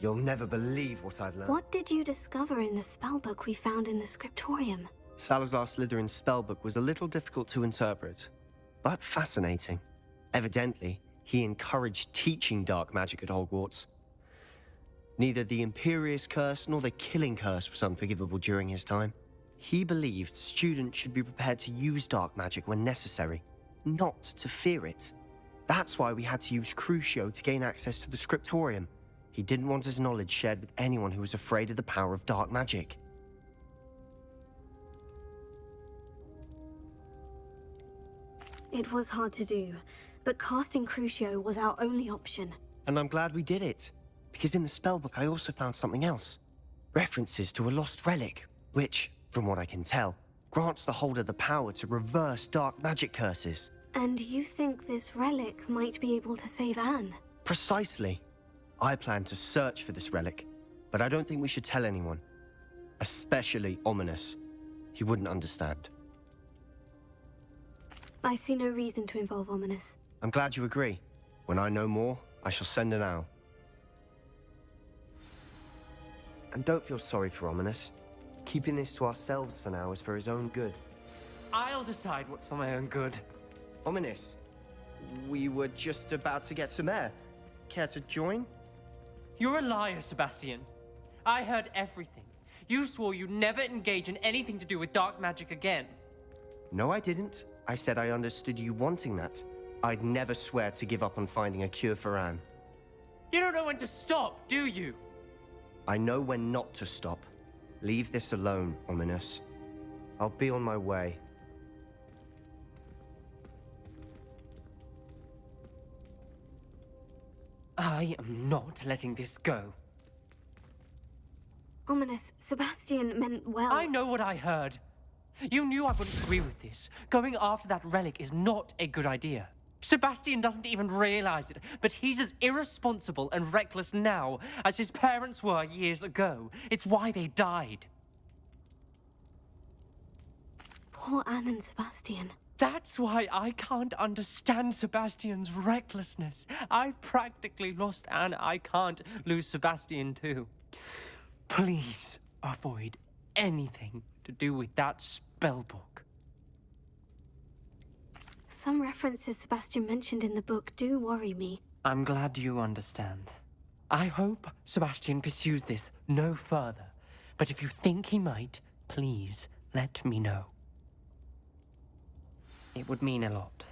You'll never believe what I've learned. What did you discover in the spellbook we found in the scriptorium? Salazar Slytherin's spellbook was a little difficult to interpret, but fascinating. Evidently, he encouraged teaching dark magic at Hogwarts. Neither the Imperius Curse nor the Killing Curse was unforgivable during his time. He believed students should be prepared to use dark magic when necessary, not to fear it. That's why we had to use Crucio to gain access to the scriptorium. He didn't want his knowledge shared with anyone who was afraid of the power of dark magic. It was hard to do, but casting Crucio was our only option. And I'm glad we did it, because in the spellbook I also found something else. References to a lost relic, which, from what I can tell, grants the holder the power to reverse dark magic curses. And you think this relic might be able to save Anne? Precisely. I plan to search for this relic, but I don't think we should tell anyone. Especially Ominis. He wouldn't understand. I see no reason to involve Ominis. I'm glad you agree. When I know more, I shall send an owl. And don't feel sorry for Ominis. Keeping this to ourselves for now is for his own good. I'll decide what's for my own good. Ominis, we were just about to get some air. Care to join? You're a liar, Sebastian. I heard everything. You swore you'd never engage in anything to do with dark magic again. No, I didn't. I said I understood you wanting that. I'd never swear to give up on finding a cure for Anne. You don't know when to stop, do you? I know when not to stop. Leave this alone, Ominis. I'll be on my way. I am not letting this go. Ominis, Sebastian meant well. I know what I heard. You knew I wouldn't agree with this. Going after that relic is not a good idea. Sebastian doesn't even realize it, but he's as irresponsible and reckless now as his parents were years ago. It's why they died. Poor Anne and Sebastian. That's why I can't understand Sebastian's recklessness. I've practically lost Anne. I can't lose Sebastian too. Please avoid anything to do with that spellbook. Some references Sebastian mentioned in the book do worry me. I'm glad you understand. I hope Sebastian pursues this no further. But if you think he might, please let me know. It would mean a lot.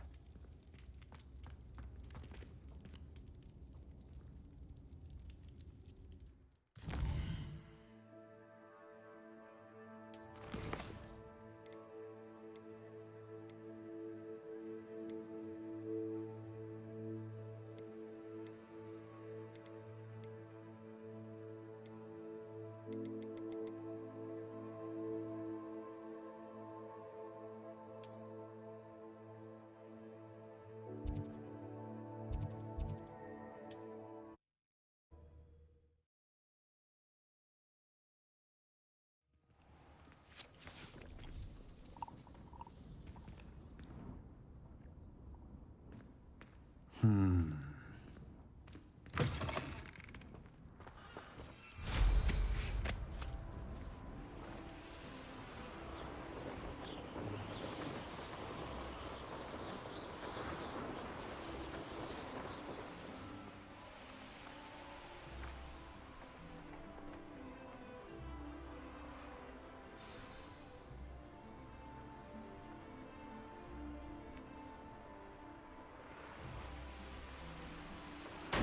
Hmm.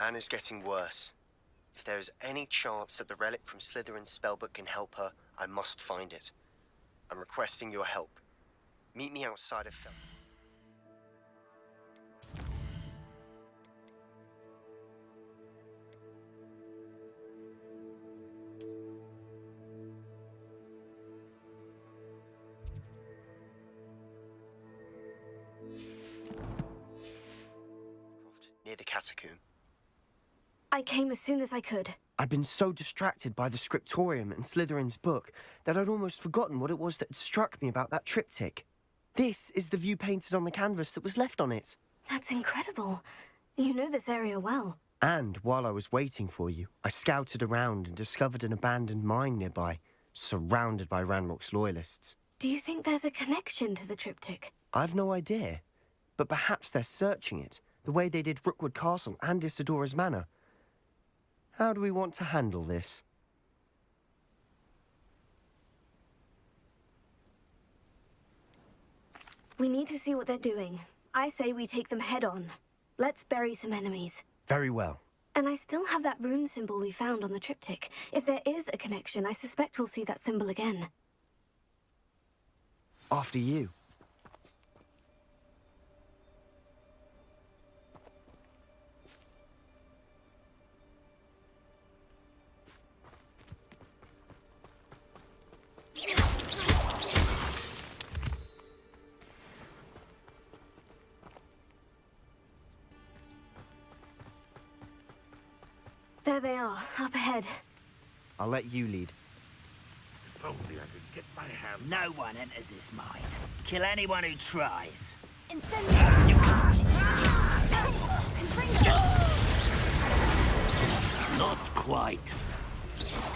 Anne is getting worse. If there is any chance that the relic from Slytherin's spellbook can help her, I must find it. I'm requesting your help. Meet me outside of Fel. Near the catacomb. I came as soon as I could. I'd been so distracted by the scriptorium and Slytherin's book that I'd almost forgotten what it was that struck me about that triptych. This is the view painted on the canvas that was left on it. That's incredible. You know this area well. And while I was waiting for you, I scouted around and discovered an abandoned mine nearby, surrounded by Ranrock's loyalists. Do you think there's a connection to the triptych? I've no idea, but perhaps they're searching it, the way they did Rookwood Castle and Isidora's Manor. How do we want to handle this? We need to see what they're doing. I say we take them head on. Let's bury some enemies. Very well. And I still have that rune symbol we found on the triptych. If there is a connection, I suspect we'll see that symbol again. After you. There they are, up ahead. I'll let you lead. If only I could get my hands. No one enters this mine. Kill anyone who tries. Incendiary! You can't. Not quite.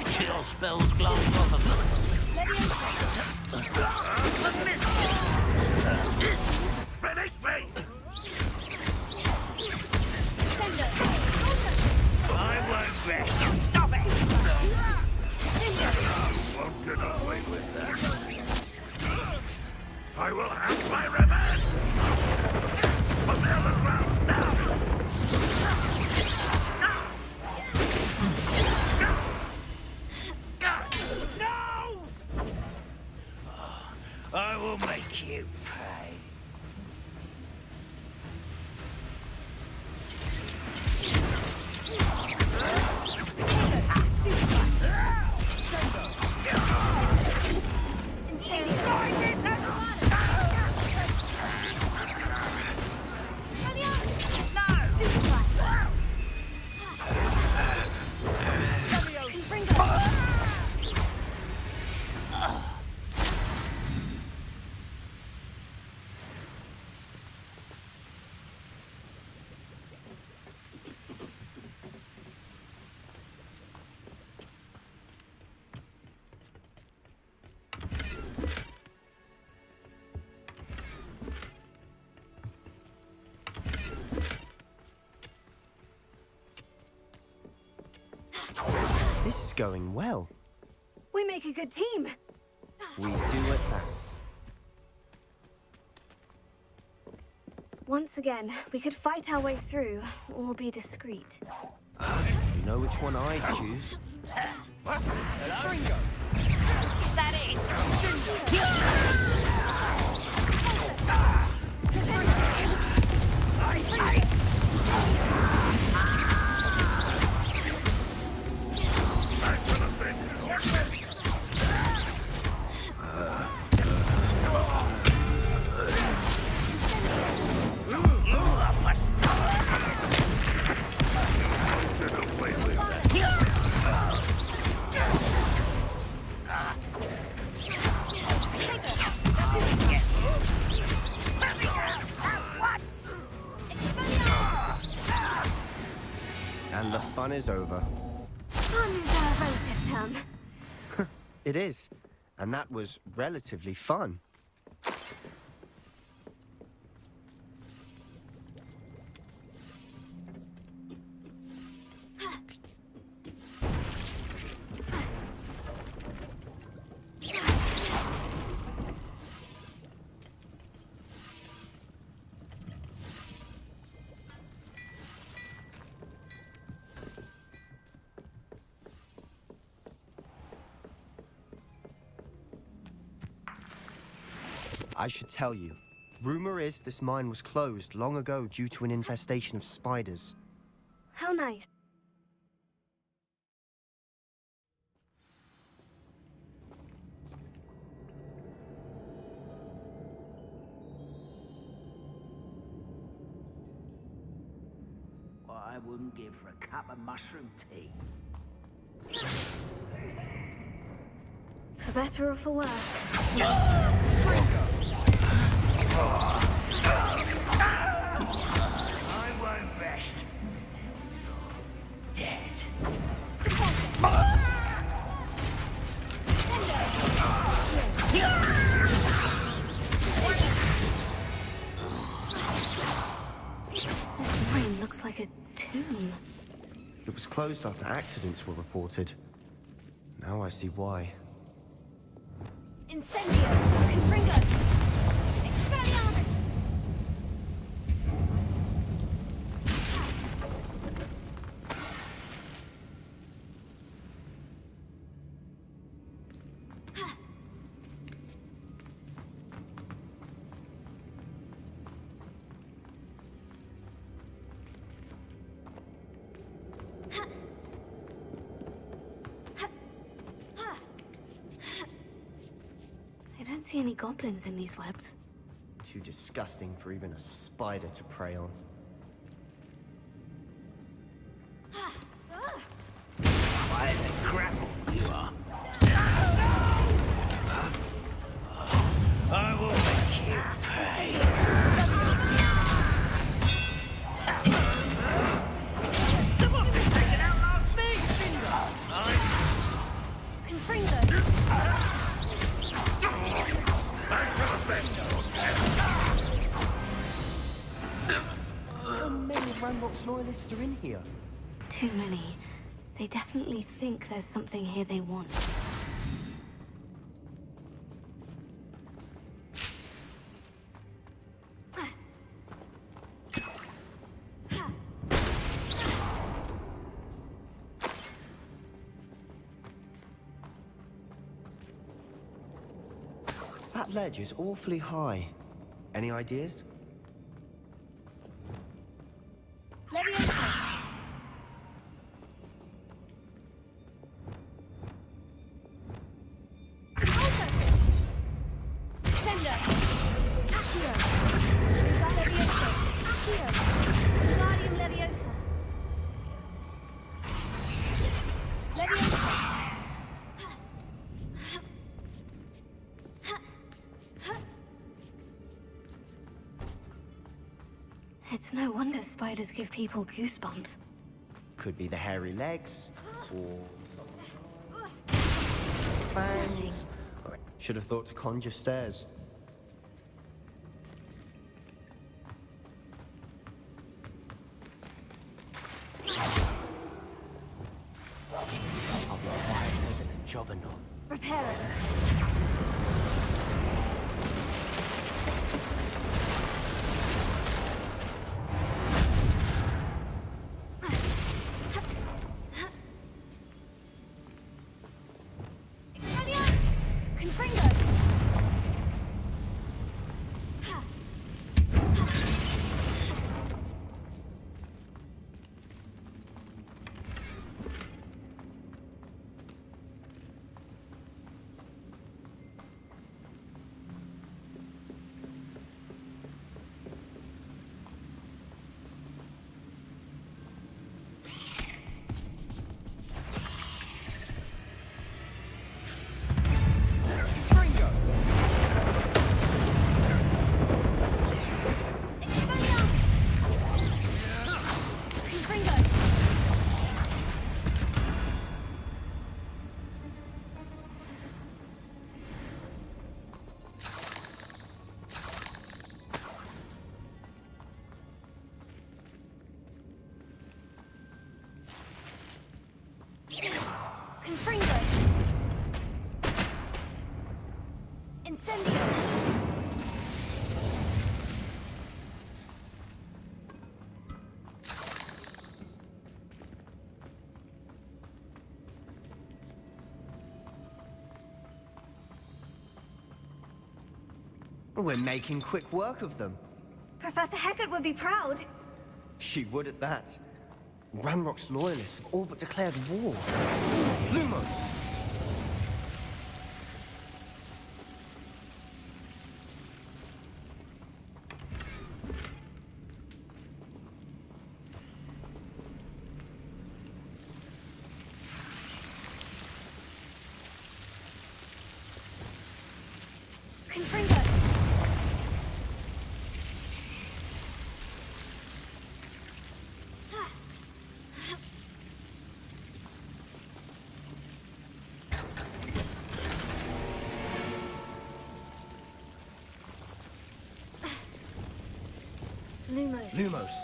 Kill spells glance off of them. Finish I won't. Stop it! Won't with that. I will have my revenge! Going well. We make a good team. We do at that. Once again, we could fight our way through, or be discreet. You know which one I'd choose. Is that it? Is over. Fun is a relative term. It is. And that was relatively fun. I should tell you. Rumor is this mine was closed long ago due to an infestation of spiders. How nice. What I wouldn't give for a cup of mushroom tea. For better or for worse. closed after accidents were reported. Now I see why. Incendio! Confringo! Don't see any goblins in these webs. Too disgusting for even a spider to prey on. Think there's something here they want. That ledge is awfully high. Any ideas? Spiders give people goosebumps. Could be the hairy legs, or Smashing. should have thought to conjure stairs. We're making quick work of them. Professor Hecat would be proud. She would at that. Ranrock's loyalists have all but declared war. Lumos! Confringo! Lumos.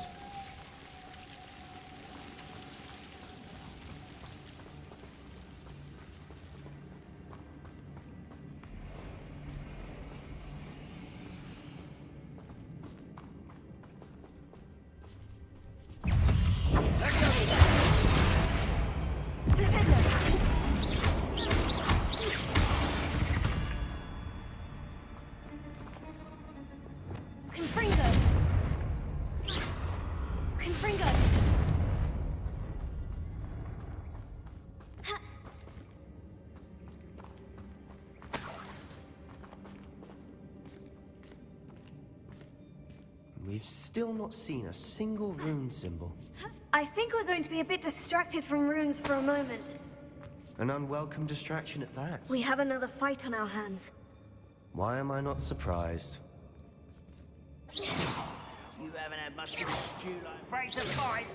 Still not seen a single rune symbol. I think we're going to be a bit distracted from runes for a moment. An unwelcome distraction at that. We have another fight on our hands. Why am I not surprised? You haven't had much of a stew like Fraser fight.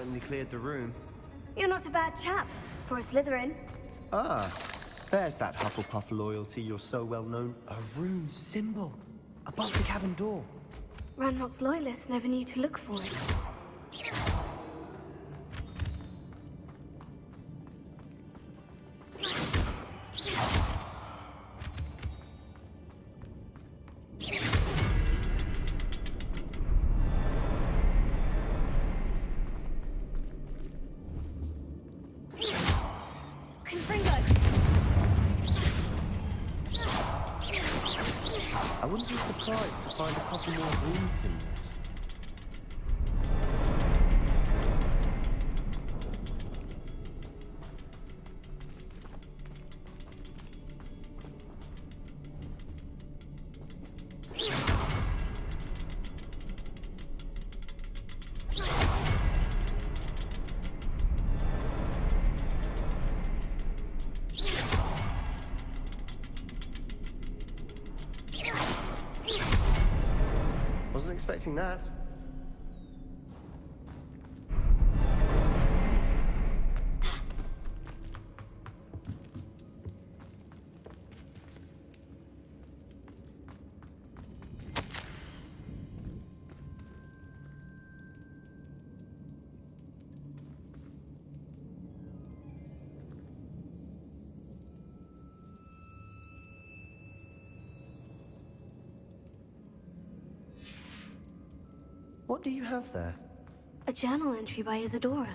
Certainly cleared the room. You're not a bad chap for a Slytherin. Ah, there's that Hufflepuff loyalty you're so well known. A rune symbol above the cavern door. Ranrock's loyalists never knew to look for it. That. You have there? A journal entry by Isidora.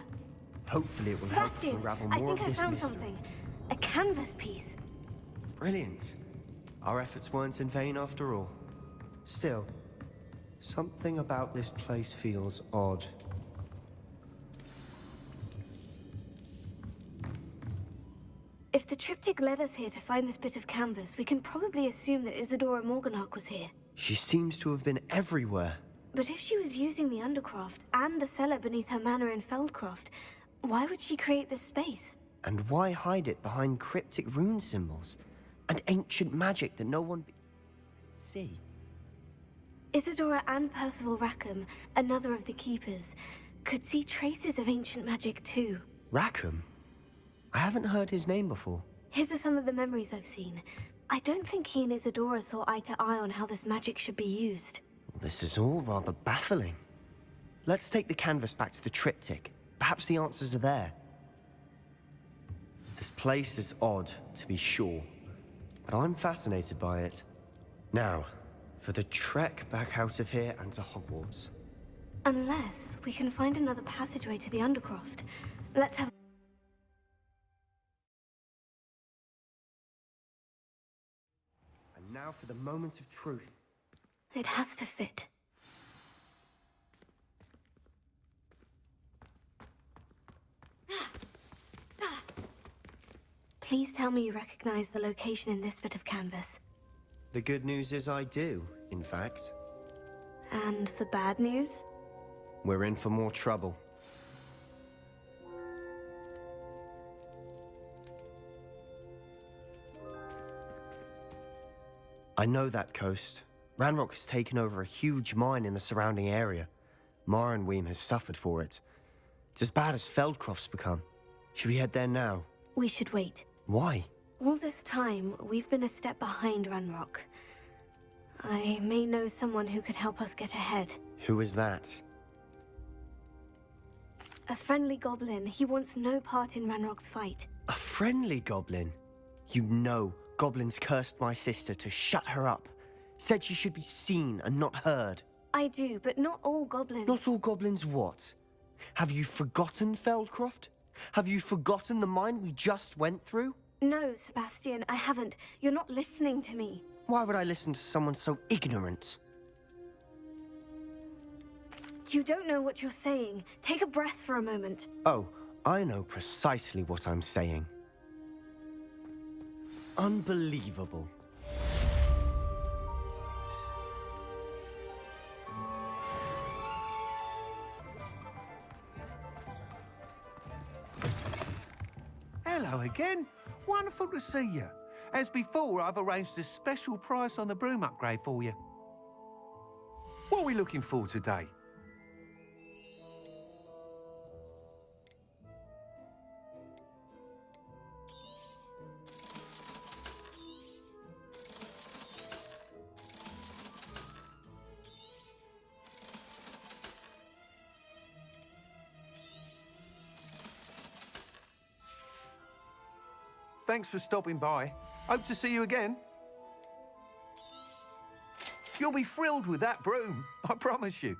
Hopefully it will help us Sebastian, unravel I more think of I this found mystery. something. A canvas piece. Brilliant. Our efforts weren't in vain after all. Still, something about this place feels odd. If the triptych led us here to find this bit of canvas, we can probably assume that Isidora Morganach was here. She seems to have been everywhere. But if she was using the Undercroft and the cellar beneath her manor in Feldcroft, why would she create this space? And why hide it behind cryptic rune symbols and ancient magic that no one see? Isidora and Percival Rackham, another of the keepers, could see traces of ancient magic too. Rackham? I haven't heard his name before. His are some of the memories I've seen. I don't think he and Isidora saw eye to eye on how this magic should be used. This is all rather baffling. Let's take the canvas back to the triptych. Perhaps the answers are there. This place is odd, to be sure, but I'm fascinated by it. Now, for the trek back out of here and to Hogwarts. Unless we can find another passageway to the Undercroft. Let's have. And now for the moment of truth. It has to fit. Please tell me you recognize the location in this bit of canvas. The good news is I do, in fact. And the bad news? We're in for more trouble. I know that coast. Ranrock has taken over a huge mine in the surrounding area. Marunweem has suffered for it. It's as bad as Feldcroft's become. Should we head there now? We should wait. Why? All this time, we've been a step behind Ranrock. I may know someone who could help us get ahead. Who is that? A friendly goblin. He wants no part in Ranrock's fight. A friendly goblin? You know, goblins cursed my sister to shut her up. Said she should be seen and not heard. I do, but not all goblins. Not all goblins what? Have you forgotten Feldcroft? Have you forgotten the mine we just went through? No, Sebastian, I haven't. You're not listening to me. Why would I listen to someone so ignorant? You don't know what you're saying. Take a breath for a moment. Oh, I know precisely what I'm saying. Unbelievable. Again. Wonderful to see you. As before, I've arranged a special price on the broom upgrade for you. What are we looking for today? Thanks for stopping by. Hope to see you again. You'll be thrilled with that broom, I promise you.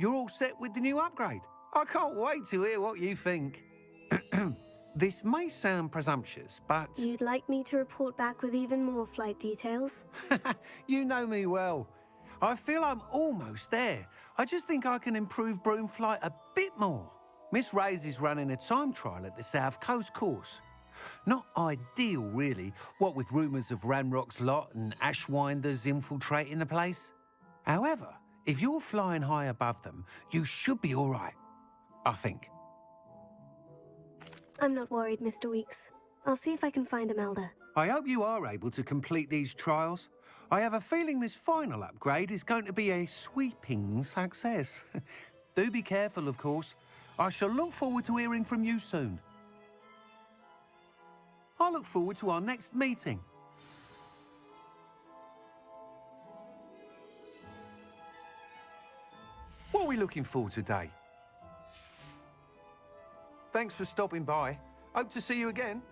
You're all set with the new upgrade. I can't wait to hear what you think. this may sound presumptuous, but You'd like me to report back with even more flight details? you know me well. I feel I'm almost there. I just think I can improve broom flight a bit more. Miss Ray's is running a time trial at the South Coast course. Not ideal, really, what with rumours of Ranrock's lot and Ashwinders infiltrating the place. However, if you're flying high above them, you should be all right. I think. I'm not worried, Mr. Weekes. I'll see if I can find Imelda. I hope you are able to complete these trials. I have a feeling this final upgrade is going to be a sweeping success. Do be careful, of course. I shall look forward to hearing from you soon. I look forward to our next meeting. What are we looking for today? Thanks for stopping by. Hope to see you again.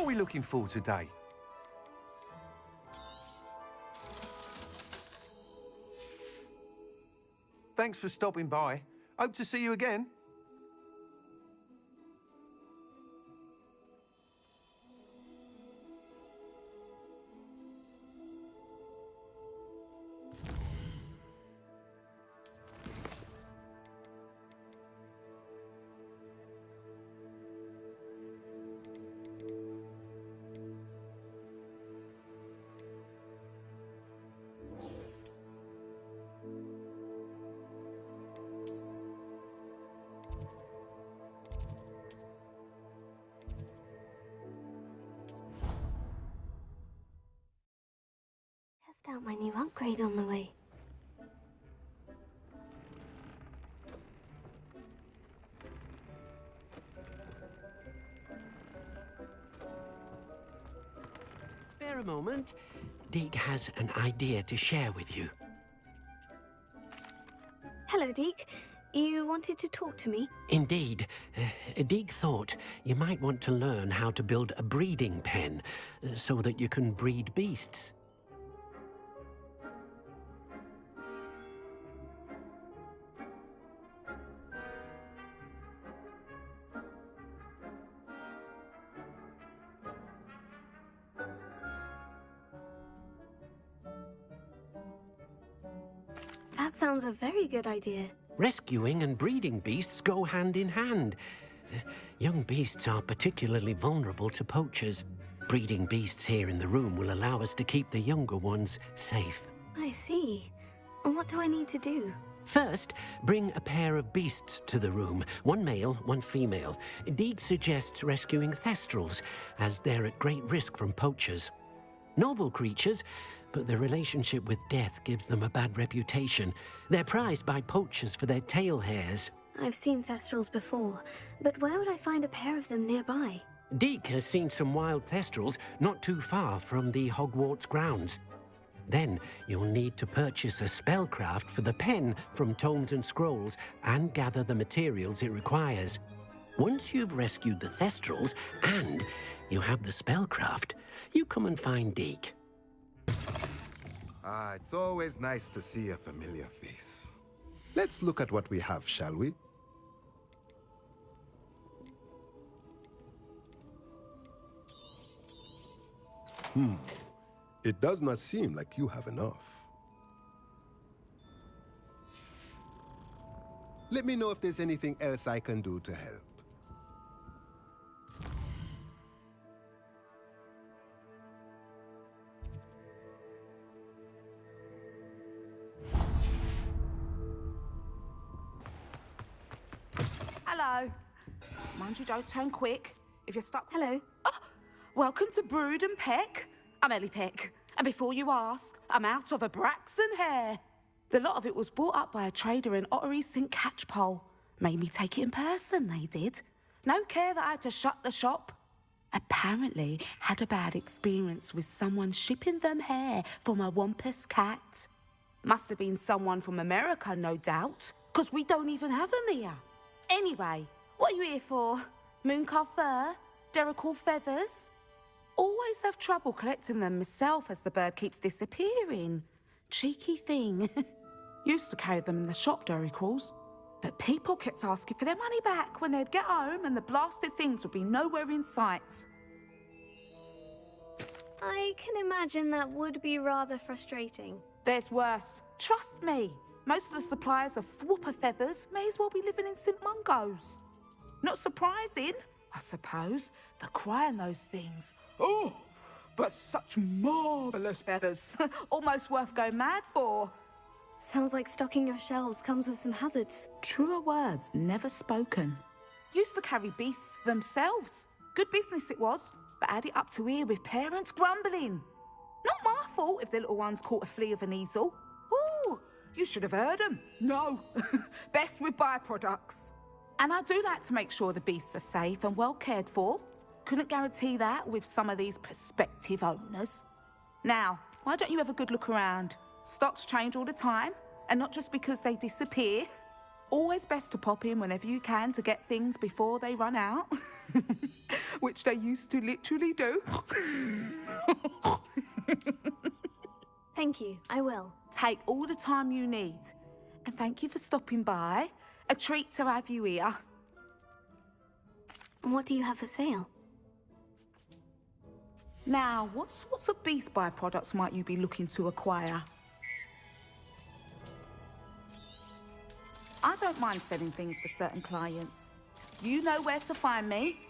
Are we looking for today? Thanks for stopping by. Hope to see you again. Upgrade on the way. Spare a moment. Deek has an idea to share with you. Hello, Deek. You wanted to talk to me? Indeed, uh, Deek thought you might want to learn how to build a breeding pen uh, so that you can breed beasts. Very good idea. Rescuing and breeding beasts go hand in hand. Uh, Young beasts are particularly vulnerable to poachers. Breeding beasts here in the room will allow us to keep the younger ones safe. I see. What do I need to do? First, bring a pair of beasts to the room, one male, one female. Deek suggests rescuing thestrals, as they're at great risk from poachers. Noble creatures, but their relationship with death gives them a bad reputation. They're prized by poachers for their tail hairs. I've seen Thestrals before, but where would I find a pair of them nearby? Deek has seen some wild thestrals not too far from the Hogwarts grounds. Then you'll need to purchase a spellcraft for the pen from Tomes and Scrolls and gather the materials it requires. Once you've rescued the thestrals and you have the spellcraft, you come and find Deek. Ah, it's always nice to see a familiar face. Let's look at what we have, shall we? Hmm. It does not seem like you have enough. Let me know if there's anything else I can do to help. Mind you don't turn quick. If you're stuck. Hello. Oh, welcome to Brood and Peck. I'm Ellie Peck. And before you ask, I'm out of a Braxton hair. The lot of it was bought up by a trader in Ottery St. Catchpole. Made me take it in person, they did. No care that I had to shut the shop. Apparently had a bad experience with someone shipping them hair for my Wampus cat. Must have been someone from America, no doubt, because we don't even have them here. Anyway, what are you here for? Mooncalf fur? Diricawl feathers? Always have trouble collecting them myself as the bird keeps disappearing. Cheeky thing. Used to carry them in the shop, Diricawls. But people kept asking for their money back when they'd get home and the blasted things would be nowhere in sight. I can imagine that would be rather frustrating. There's worse. Trust me. Most of the suppliers of Fwooper feathers may as well be living in St. Mungo's. Not surprising, I suppose, the cry on those things. Oh, but such marvellous feathers. Almost worth going mad for. Sounds like stocking your shelves comes with some hazards. Truer words never spoken. Used to carry beasts themselves. Good business it was, but add it up to here with parents grumbling. Not my fault if the little ones caught a flea of a Kneazle. You should have heard them. No, best with byproducts. And I do like to make sure the beasts are safe and well cared for. Couldn't guarantee that with some of these prospective owners. Now, why don't you have a good look around? Stocks change all the time, and not just because they disappear. Always best to pop in whenever you can to get things before they run out. Which they used to literally do. Thank you, I will. Take all the time you need. And thank you for stopping by. A treat to have you here. What do you have for sale? Now, what sorts of beast byproducts might you be looking to acquire? I don't mind selling things for certain clients. You know where to find me.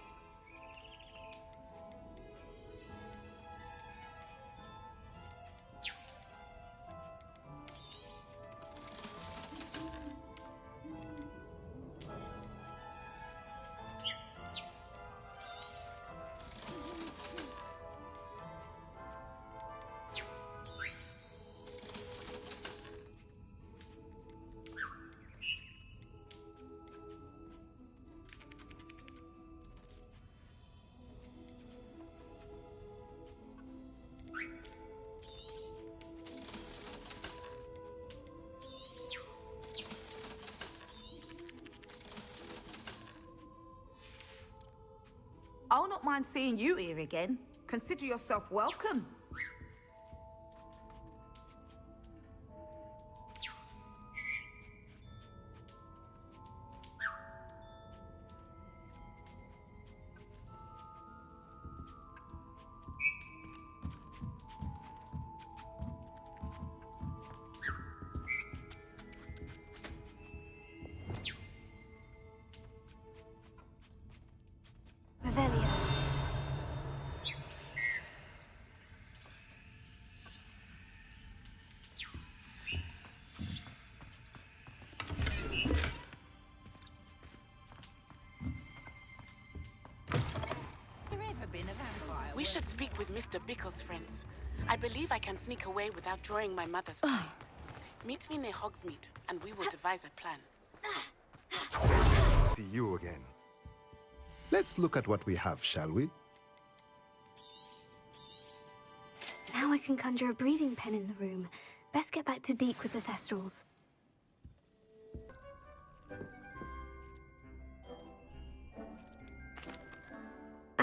Mind seeing you here again. Consider yourself welcome. We should speak with Mr. Bickle's friends. I believe I can sneak away without drawing my mother's eye. Meet me near Hogsmeade, and we will devise a plan. See you again. Let's look at what we have, shall we? Now I can conjure a breeding pen in the room. Best get back to Deek with the Thestrals.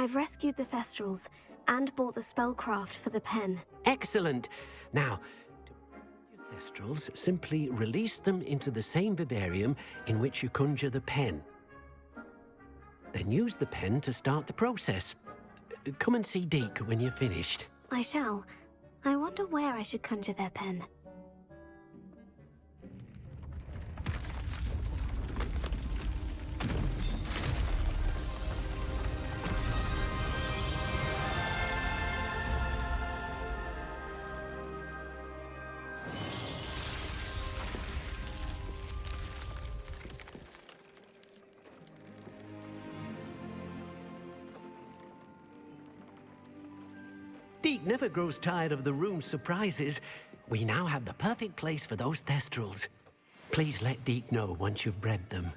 I've rescued the Thestrals and bought the spellcraft for the pen. Excellent. Now, to your Thestrals, simply release them into the same vivarium in which you conjure the pen. Then use the pen to start the process. Come and see Deek when you're finished. I shall. I wonder where I should conjure their pen. Never grows tired of the room's surprises. We now have the perfect place for those Thestrals. Please let Deek know once you've bred them.